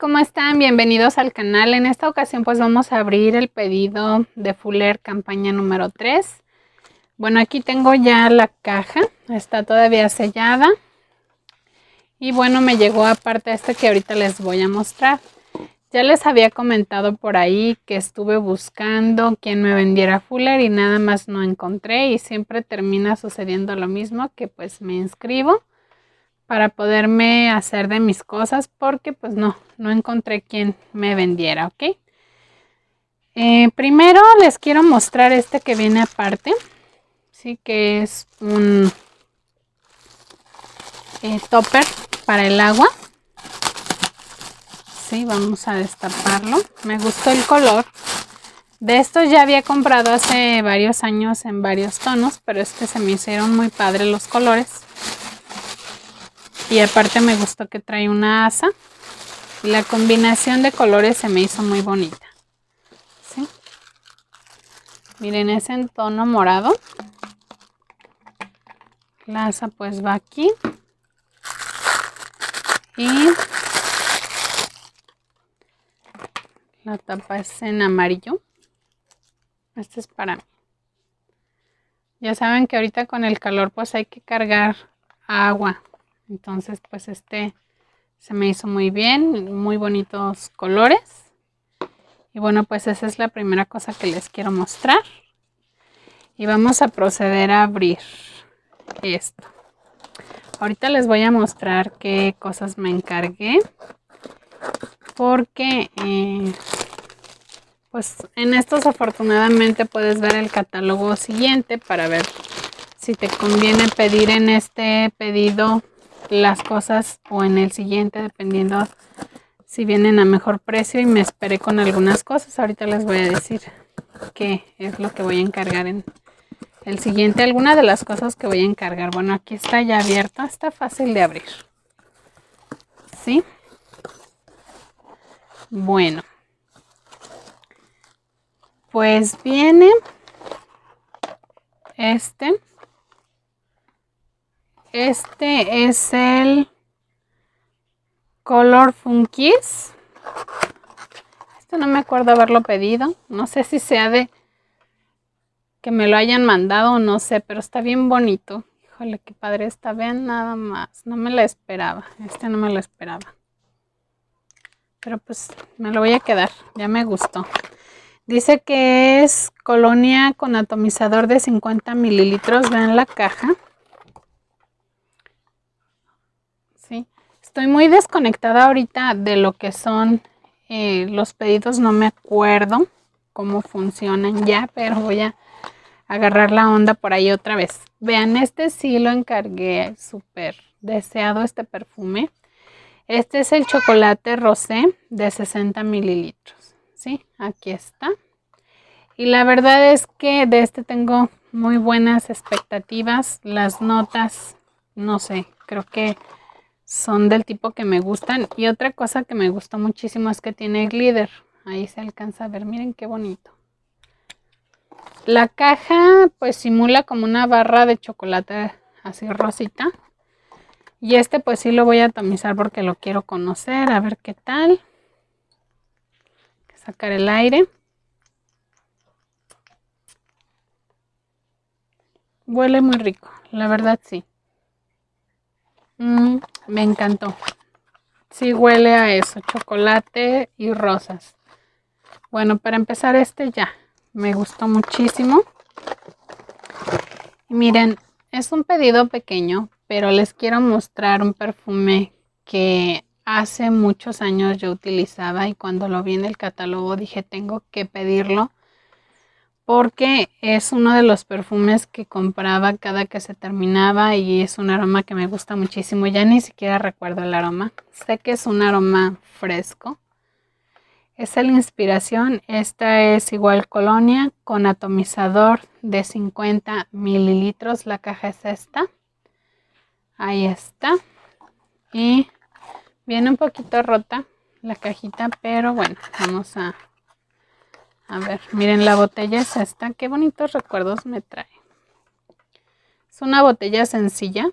¿Cómo están? Bienvenidos al canal. En esta ocasión pues vamos a abrir el pedido de Fuller campaña número 3. Bueno, aquí tengo ya la caja, está todavía sellada. Y bueno, me llegó aparte este que ahorita les voy a mostrar. Ya les había comentado por ahí que estuve buscando quien me vendiera Fuller y nada más no encontré y siempre termina sucediendo lo mismo que pues me inscribo para poderme hacer de mis cosas porque pues no, no encontré quien me vendiera, ¿ok? Eh, primero les quiero mostrar este que viene aparte, sí que es un eh, topper para el agua. Sí, vamos a destaparlo. Me gustó el color. De estos ya había comprado hace varios años en varios tonos, pero es que se me hicieron muy padres los colores. Y aparte me gustó que trae una asa. Y la combinación de colores se me hizo muy bonita. Miren, es en tono morado. La asa pues va aquí. Y la tapa es en amarillo. Este es para mí. Ya saben que ahorita con el calor pues hay que cargar agua entonces, pues este se me hizo muy bien, muy bonitos colores. Y bueno, pues esa es la primera cosa que les quiero mostrar. Y vamos a proceder a abrir esto. Ahorita les voy a mostrar qué cosas me encargué. Porque, eh, pues en estos afortunadamente puedes ver el catálogo siguiente para ver si te conviene pedir en este pedido las cosas o en el siguiente, dependiendo si vienen a mejor precio y me esperé con algunas cosas. Ahorita les voy a decir qué es lo que voy a encargar en el siguiente. Alguna de las cosas que voy a encargar. Bueno, aquí está ya abierto. Está fácil de abrir. ¿Sí? Bueno. Pues viene este. Este es el Color Funkies. Este no me acuerdo haberlo pedido. No sé si sea de que me lo hayan mandado o no sé, pero está bien bonito. Híjole, qué padre está. Vean nada más. No me la esperaba. Este no me lo esperaba. Pero pues me lo voy a quedar. Ya me gustó. Dice que es colonia con atomizador de 50 mililitros. Vean la caja. Estoy muy desconectada ahorita de lo que son eh, los pedidos. No me acuerdo cómo funcionan ya, pero voy a agarrar la onda por ahí otra vez. Vean, este sí lo encargué, súper deseado este perfume. Este es el chocolate rosé de 60 mililitros. Sí, aquí está. Y la verdad es que de este tengo muy buenas expectativas. Las notas, no sé, creo que son del tipo que me gustan. Y otra cosa que me gustó muchísimo es que tiene glitter. Ahí se alcanza a ver, miren qué bonito. La caja pues simula como una barra de chocolate así rosita. Y este pues sí lo voy a tamizar porque lo quiero conocer, a ver qué tal. Sacar el aire. Huele muy rico, la verdad sí. Mm, me encantó. Sí huele a eso, chocolate y rosas. Bueno, para empezar este ya. Me gustó muchísimo. miren, es un pedido pequeño, pero les quiero mostrar un perfume que hace muchos años yo utilizaba y cuando lo vi en el catálogo dije tengo que pedirlo porque es uno de los perfumes que compraba cada que se terminaba y es un aroma que me gusta muchísimo. Ya ni siquiera recuerdo el aroma. Sé que es un aroma fresco. Es la inspiración. Esta es igual colonia con atomizador de 50 mililitros. La caja es esta. Ahí está. Y viene un poquito rota la cajita, pero bueno, vamos a a ver, miren, la botella es esta. Qué bonitos recuerdos me trae. Es una botella sencilla,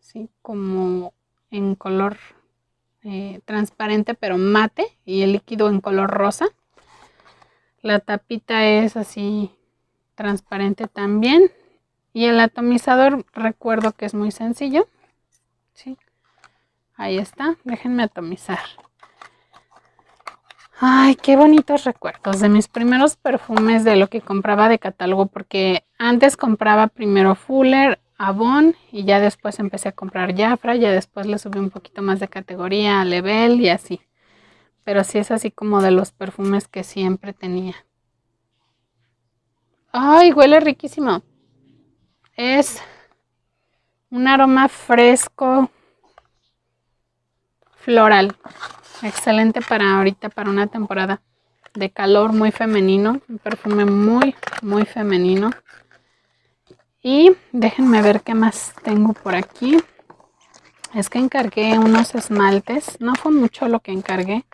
¿sí? Como en color eh, transparente pero mate y el líquido en color rosa. La tapita es así transparente también. Y el atomizador recuerdo que es muy sencillo. ¿sí? Ahí está, déjenme atomizar. Ay, qué bonitos recuerdos de mis primeros perfumes de lo que compraba de catálogo, porque antes compraba primero Fuller, Avon y ya después empecé a comprar Jafra, ya después le subí un poquito más de categoría a Level y así. Pero sí es así como de los perfumes que siempre tenía. Ay, huele riquísimo. Es un aroma fresco, floral. Excelente para ahorita, para una temporada de calor muy femenino. Un perfume muy, muy femenino. Y déjenme ver qué más tengo por aquí. Es que encargué unos esmaltes. No fue mucho lo que encargué.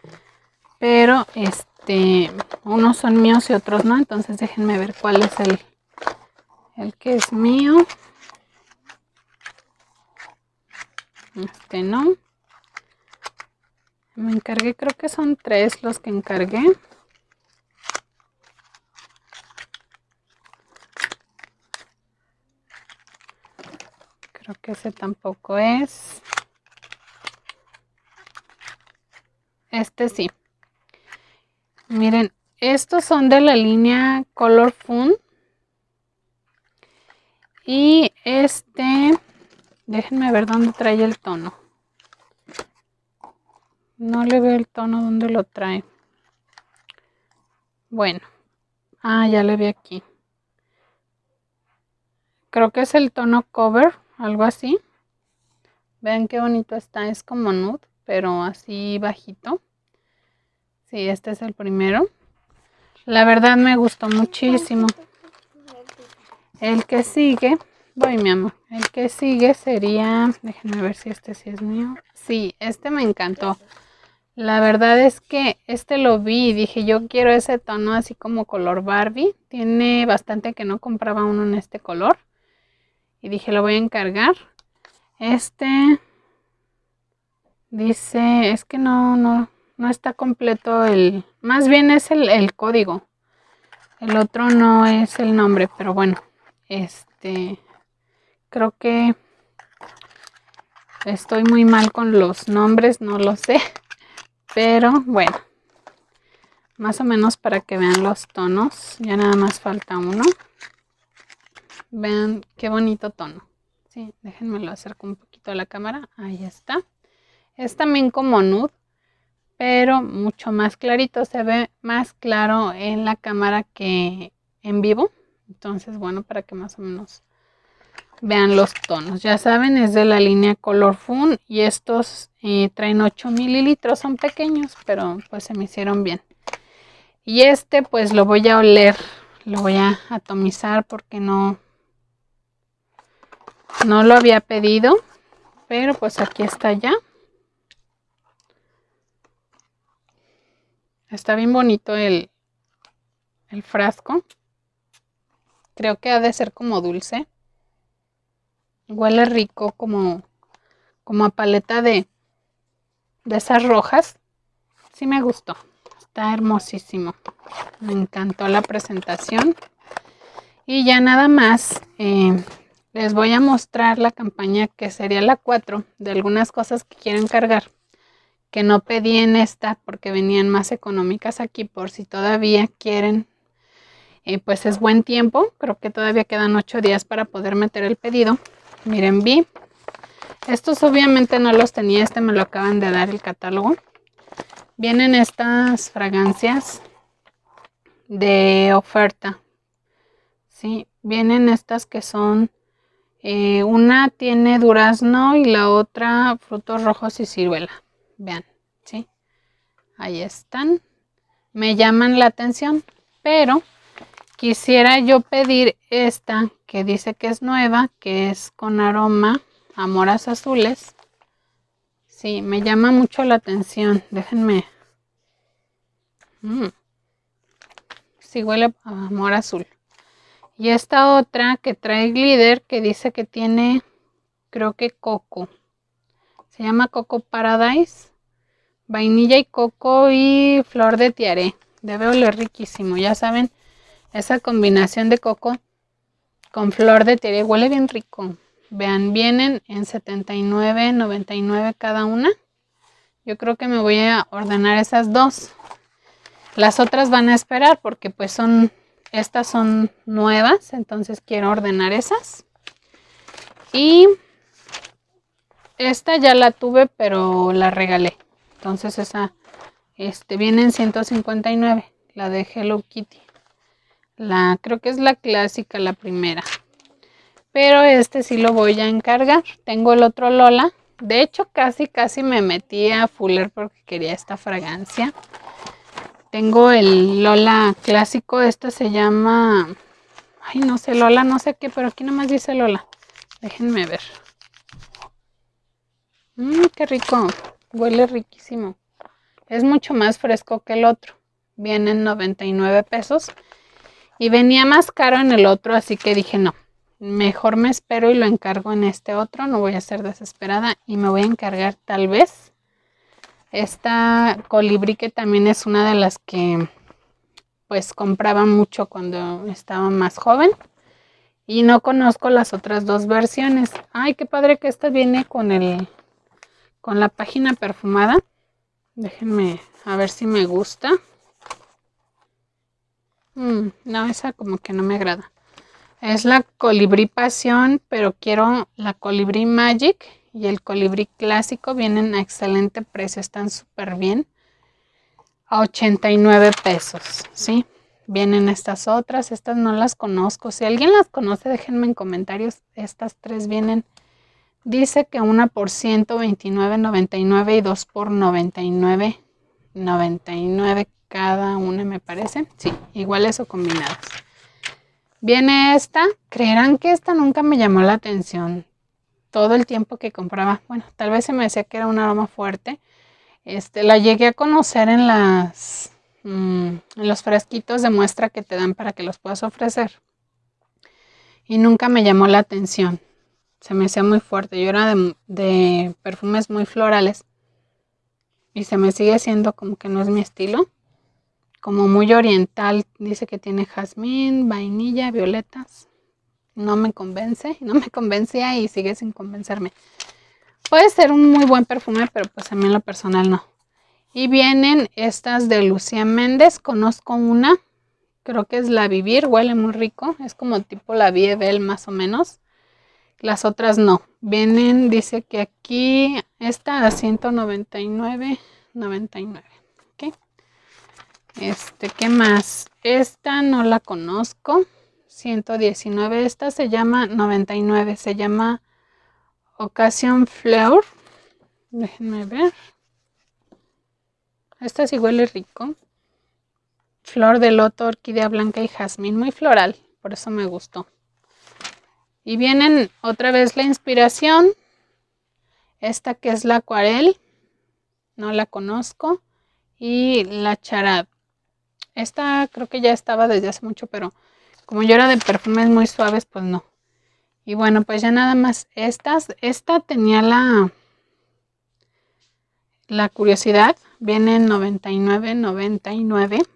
Pero este, unos son míos y otros no. Entonces déjenme ver cuál es el, el que es mío. Este no. Me encargué, creo que son tres los que encargué. Creo que ese tampoco es. Este sí. Miren, estos son de la línea Color Fun. Y este, déjenme ver dónde trae el tono. No le veo el tono donde lo trae. Bueno. Ah, ya le vi aquí. Creo que es el tono cover, algo así. Vean qué bonito está. Es como nude, pero así bajito. Sí, este es el primero. La verdad me gustó muchísimo. El que sigue, voy mi amor. El que sigue sería, déjenme ver si este sí es mío. Sí, este me encantó. La verdad es que este lo vi y dije, yo quiero ese tono así como color Barbie. Tiene bastante que no compraba uno en este color. Y dije, lo voy a encargar. Este dice, es que no, no, no está completo el, más bien es el, el código. El otro no es el nombre, pero bueno, este, creo que estoy muy mal con los nombres, no lo sé. Pero bueno, más o menos para que vean los tonos. Ya nada más falta uno. Vean qué bonito tono. Sí, déjenme lo acerco un poquito a la cámara. Ahí está. Es también como nude, pero mucho más clarito. Se ve más claro en la cámara que en vivo. Entonces, bueno, para que más o menos vean los tonos. Ya saben, es de la línea Color Fun y estos eh, traen 8 mililitros, son pequeños, pero pues se me hicieron bien. Y este pues lo voy a oler, lo voy a atomizar porque no, no lo había pedido, pero pues aquí está ya. Está bien bonito el, el frasco. Creo que ha de ser como dulce. Huele rico como, como a paleta de, de esas rojas. Sí me gustó. Está hermosísimo. Me encantó la presentación. Y ya nada más eh, les voy a mostrar la campaña que sería la 4 de algunas cosas que quiero encargar. Que no pedí en esta porque venían más económicas aquí por si todavía quieren. Eh, pues es buen tiempo. Creo que todavía quedan 8 días para poder meter el pedido. Miren, vi. Estos obviamente no los tenía, este me lo acaban de dar el catálogo. Vienen estas fragancias de oferta. Sí, vienen estas que son, eh, una tiene durazno y la otra frutos rojos y ciruela. Vean, sí. Ahí están. Me llaman la atención, pero quisiera yo pedir esta que dice que es nueva, que es con aroma a moras azules. Sí, me llama mucho la atención. Déjenme. Mm. Sí, huele a mora azul. Y esta otra que trae glitter que dice que tiene, creo que coco. Se llama Coco Paradise. vainilla y coco y flor de tiaré. Debe oler riquísimo, ya saben, esa combinación de coco con flor de tiaré huele bien rico. Vean, vienen en 79.99 cada una. Yo creo que me voy a ordenar esas dos. Las otras van a esperar porque pues son, estas son nuevas, entonces quiero ordenar esas. Y esta ya la tuve, pero la regalé. Entonces esa este, viene en 159, la de Hello Kitty. La, creo que es la clásica, la primera. Pero este sí lo voy a encargar. Tengo el otro Lola. De hecho, casi, casi me metí a Fuller porque quería esta fragancia. Tengo el Lola clásico. Este se llama... Ay, no sé, Lola, no sé qué, pero aquí nomás dice Lola. Déjenme ver. Mmm, qué rico. Huele riquísimo. Es mucho más fresco que el otro. Viene en 99 pesos. Y venía más caro en el otro, así que dije no. Mejor me espero y lo encargo en este otro. No voy a ser desesperada. Y me voy a encargar tal vez esta colibrí que también es una de las que pues compraba mucho cuando estaba más joven. Y no conozco las otras dos versiones. Ay, qué padre que esta viene con el con la página perfumada. Déjenme a ver si me gusta. Mm, no, esa como que no me agrada. Es la colibrí pasión, pero quiero la colibrí magic y el colibrí clásico. Vienen a excelente precio, están súper bien. A 89 pesos, ¿sí? Vienen estas otras, estas no las conozco. Si alguien las conoce, déjenme en comentarios. Estas tres vienen Dice que una por 129.99 y dos por 99.99 cada una me parece. Sí, iguales o combinadas. Viene esta. Creerán que esta nunca me llamó la atención. Todo el tiempo que compraba. Bueno, tal vez se me decía que era un aroma fuerte. Este, la llegué a conocer en las mm, en los frasquitos de muestra que te dan para que los puedas ofrecer. Y nunca me llamó la atención se me hacía muy fuerte. Yo era de, perfumes muy florales y se me sigue siendo como que no es mi estilo. Como muy oriental, dice que tiene jazmín, vainilla, violetas. No me convence, no me convencía y sigue sin convencerme. Puede ser un muy buen perfume, pero pues a mí en lo personal no. Y vienen estas de Lucía Méndez. Conozco una, creo que es la Vivir, huele muy rico. Es como tipo la Viebel más o menos. Las otras no. Vienen, dice que aquí está a 199, 99. ¿Ok? Este, ¿qué más? Esta no la conozco. 119. Esta se llama 99. Se llama Occasion Flower. Déjenme ver. Esta sí huele rico. Flor de loto, orquídea blanca y jazmín. Muy floral. Por eso me gustó. Y vienen otra vez la inspiración. Esta que es la acuarel. No la conozco. Y la charad. Esta creo que ya estaba desde hace mucho, pero como yo era de perfumes muy suaves, pues no. Y bueno, pues ya nada más estas. Esta tenía la, la curiosidad. Viene en 99.99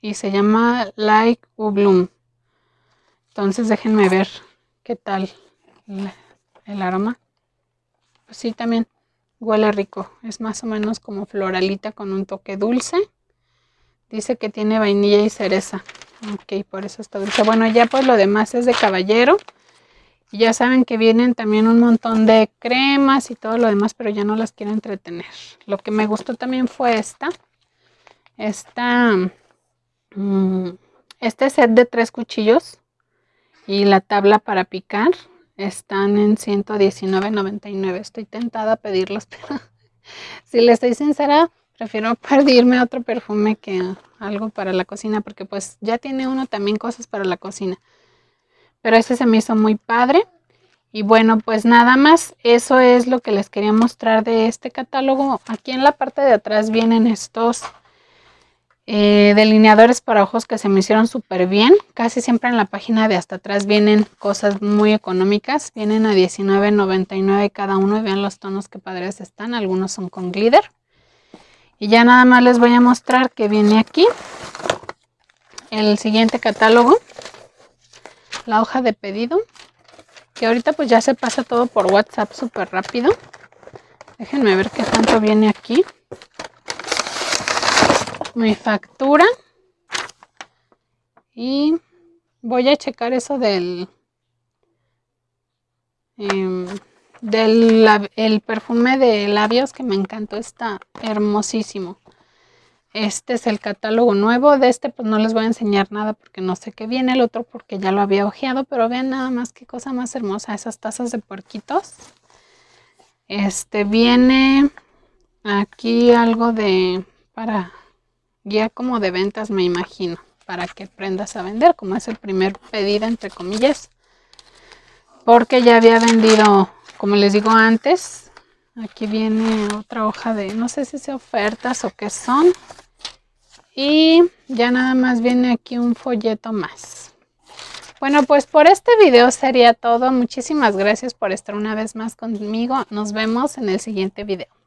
y se llama Like Bloom. Entonces déjenme ver ¿Qué tal el aroma? Pues sí, también huele rico. Es más o menos como floralita con un toque dulce. Dice que tiene vainilla y cereza. Ok, por eso está dulce. Bueno, ya pues lo demás es de caballero. Y ya saben que vienen también un montón de cremas y todo lo demás, pero ya no las quiero entretener. Lo que me gustó también fue esta. Esta, mm, este set de tres cuchillos y la tabla para picar están en 119.99. Estoy tentada a pedirlos, pero si le estoy sincera, prefiero pedirme otro perfume que algo para la cocina, porque pues ya tiene uno también cosas para la cocina. Pero este se me hizo muy padre. Y bueno, pues nada más, eso es lo que les quería mostrar de este catálogo. Aquí en la parte de atrás vienen estos eh, delineadores para ojos que se me hicieron súper bien. Casi siempre en la página de hasta atrás vienen cosas muy económicas. Vienen a $19.99 cada uno y vean los tonos que padres están. Algunos son con glitter. Y ya nada más les voy a mostrar que viene aquí el siguiente catálogo, la hoja de pedido, que ahorita pues ya se pasa todo por WhatsApp súper rápido. Déjenme ver qué tanto viene aquí. Mi factura. Y voy a checar eso del... Em, del el perfume de labios que me encantó, está hermosísimo. Este es el catálogo nuevo. De este pues no les voy a enseñar nada porque no sé qué viene. El otro porque ya lo había ojeado. Pero vean nada más qué cosa más hermosa. Esas tazas de puerquitos. Este viene aquí algo de... Para guía como de ventas me imagino. Para que aprendas a vender. Como es el primer pedido entre comillas. Porque ya había vendido, como les digo antes. Aquí viene otra hoja de, no sé si sea ofertas o qué son. Y ya nada más viene aquí un folleto más. Bueno, pues por este video sería todo. Muchísimas gracias por estar una vez más conmigo. Nos vemos en el siguiente video.